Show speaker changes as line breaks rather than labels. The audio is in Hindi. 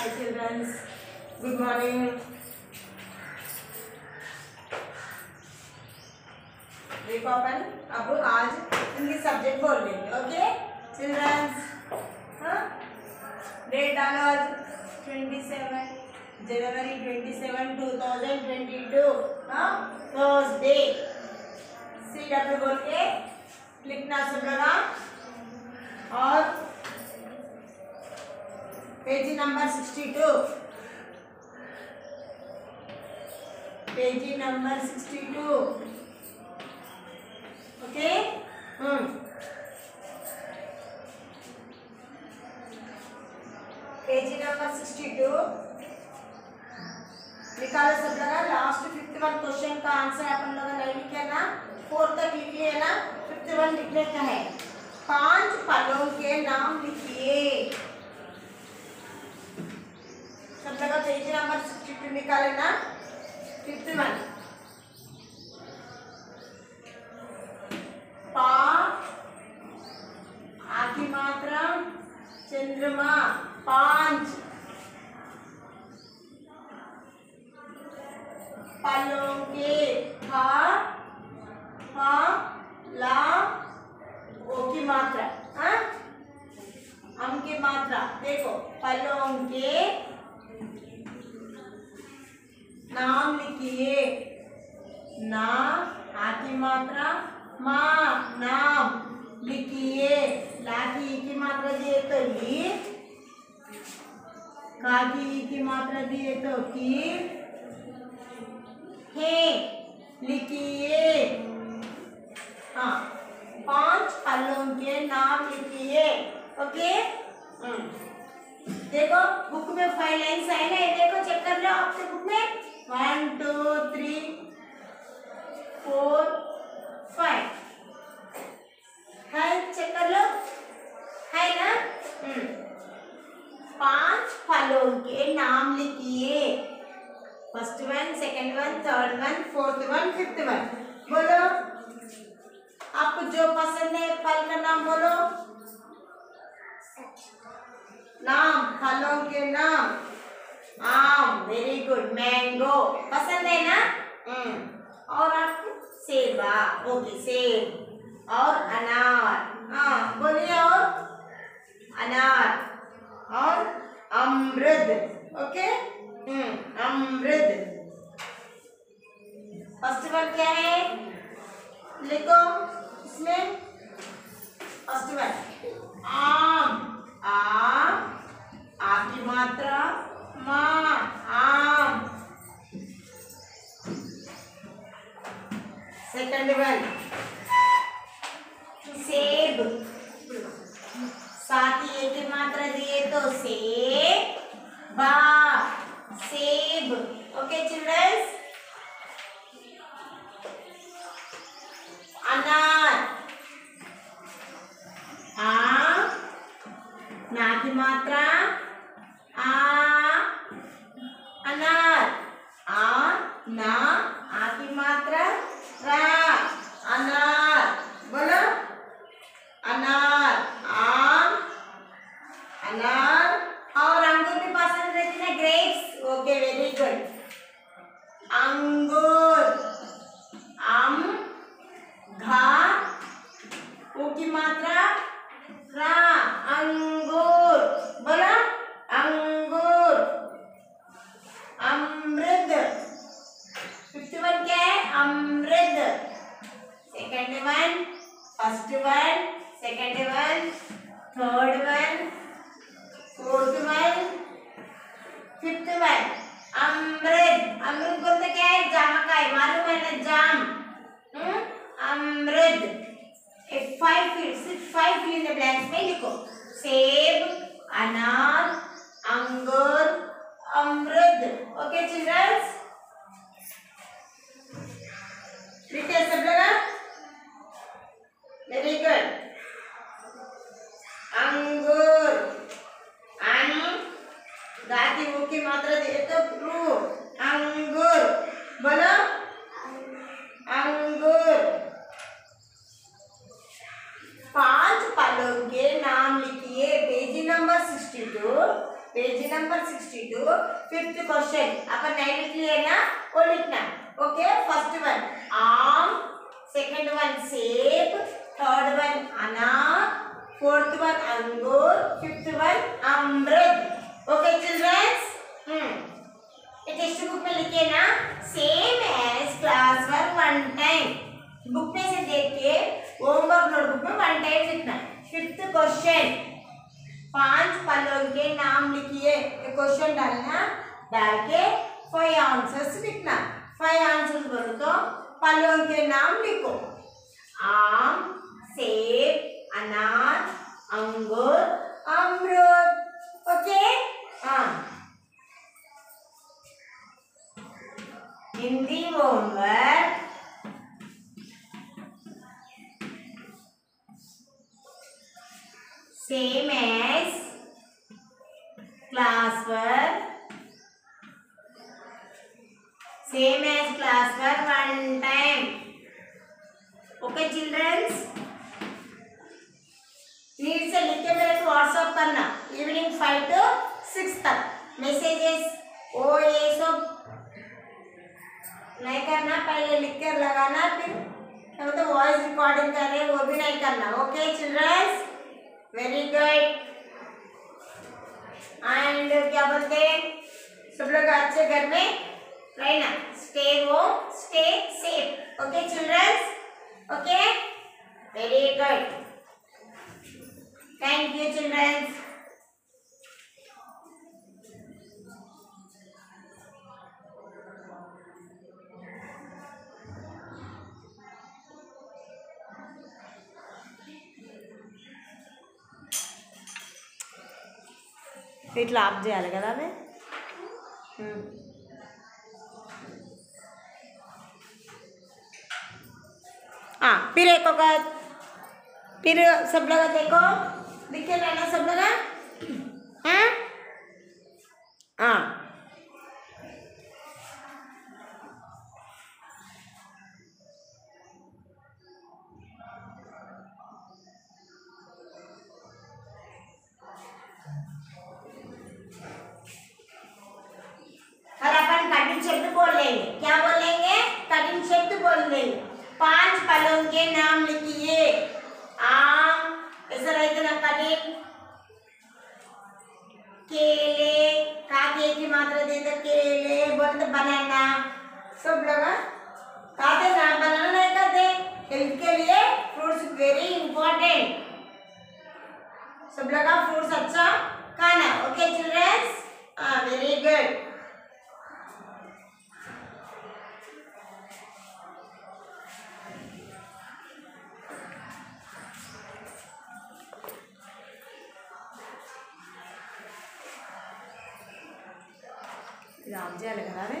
Hi children. Good morning. देखो अपन, अब आज इंग्लिश सब्जेक्ट बोल लेंगे ओके चिल्ड्रंस हाँ? डेट डालो आज twenty seven January twenty seven two thousand twenty two हाँ? थर्सडे सी डब्ल्यू बोल के लिखना सब लगा और page number sixty two. Page number two. Okay? Hmm. Page number sixty two. निकालो सब लगा लास्ट फिफ्थ वन क्वेश्चन का आंसर अपन लोग नहीं लिखे ना। फोर्थ तक लिख लिए ना। फिफ्थ वन लिखने का है। पाँच फलों के नाम लिखिए। जगह पेज नंबर सिक्सटी निकाले ना फिफ्थ वन पा आ मात्रा चंद्रमा पाँच फलों के फा फा ला ओ की मात्रा हाँ हम की मात्रा देखो फलों के नाम लिखिए। ना आ मात्रा, माँ, नाम लिखिए। ला की मात्रा दिए तो ली का की मात्रा दिए तो की है, लिखिए। हाँ पाँच फलों के नाम लिखिए, ओके? हम्म। देखो, बुक में फाइव लाइन्स ना, ये देखो, चेक कर लो आपके बुक में। One two three four five है चेक कर लो है ना पाँच फलों के नाम लिखिए। First one second one third one fourth one fifth one बोलो। आपको जो पसंद है फल का नाम बोलो। नाम, फलों के नाम। आम वेरी गुड मैंगो पसंद है ना? हम्म. और आपको सेबा ओके सेब. और अनार. हाँ बोलिए और? अनार. और अमृत ओके अमृत फ़र्स्ट वन क्या है? लिखो. इसमें फ़र्स्ट वन आम. आ आ की मात्रा माँ आम सेकंड वन सेब साथ ही एक की मात्रा दिए तो सेब बा सेब ओके चिल्ड्रंस अनार आ ना की मात्रा आ अनार आ ना आ की मात्रा रा अनार बोलो अनार आम अनार और अंगूर भी पसंद रहती ना ग्रेप्स ओके वेरी गुड अंगूर आम घा ऊ की मात्रा रा अंगूर बोला अंगूर अमृत फिफ्थ वन क्या है अमृत second one first one second one third one fourth one fifth one अमृत अमृत बोलते क्या है? जामकाई मालूम है ना? जाम? अमृत फाइव फिल सिर्फ़ five fill in the blanks में लिखो। सेब अनार अंगूर अमृत ओके चिल्ड्रंस लिखे सब लोग? वेरी गुड अंगूर अन गाती वो की मात्रा दिए तो रू अंगूर बोलो अंगूर पाँच फलों के नाम लिखिए। Page number sixty two page number sixty two fifth question अपन नहीं लिख लिए ना? वो लिखना। ओके फ़र्स्ट वन आम. सेकंड वन सेब. थर्ड वन अनार फोर्थ वन अंगूर फिफ्थ वन अमृत okay childrens hmm text book में लिखिए ना same as class work one time book में से देख के होमवर्क नोटबुक में वन टाइम लिखना फिफ्थ क्वेश्चन पाँच फलों के नाम लिखिए. क्वेश्चन डालना डाल के फाइव आंसर्स लिखना. फाइव आंसर्स बोलो तो फलों के नाम लिखो. आम सेब अनार अंगूर अमरूद ओके हाँ Hindi homework class work same as class work one time okay children neat से लिख के मेरे को व्हाट्सअप करना इवनिंग फाइव टू सिक्स तक। मैसेजेस ओ ये सब नहीं करना। पहले लिख कर लगाना, फिर क्या बोलते वॉइस रिकॉर्डिंग कर रहे हैं, वो भी नहीं करना। Okay childrens very good and क्या बोलते हैं, सब लोग अच्छे घर में रहना स्टे होम ఇట్లా ఆఫ్ చేయాలి కదా అవి ఉమ్. हाँ फिर एक होगा फिर सब लोग देखो दिखे रहना सब लोग हाँ हाँ नाम लिखिए। आम ऐसा रहते ना केले का के मात्रा दे दो, केले बोलते बनाना। सब लोग? खाते ना बनाना नहीं खाते हेल्थ के लिए फ्रूट्स वेरी इंपॉर्टेंट सब लोग फ्रूट्स अच्छा। खाना ओके चिल्ड्रंस हाँ वेरी गुड राम जय लगा रहे